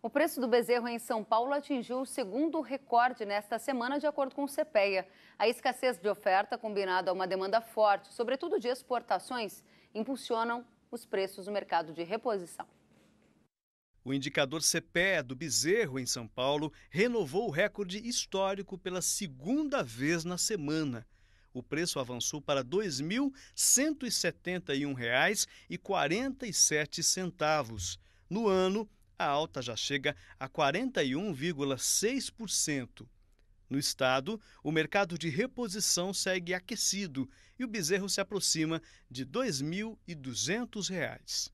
O preço do bezerro em São Paulo atingiu o segundo recorde nesta semana, de acordo com o CPEA. A escassez de oferta, combinada a uma demanda forte, sobretudo de exportações, impulsionam os preços no mercado de reposição. O indicador CPEA do bezerro em São Paulo renovou o recorde histórico pela segunda vez na semana. O preço avançou para R$ 2.171,47. No ano, a alta já chega a 41,6%. No estado, o mercado de reposição segue aquecido e o bezerro se aproxima de R$ 2.200.